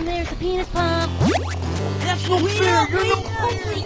and there's a penis pump. That's no fair. You're we no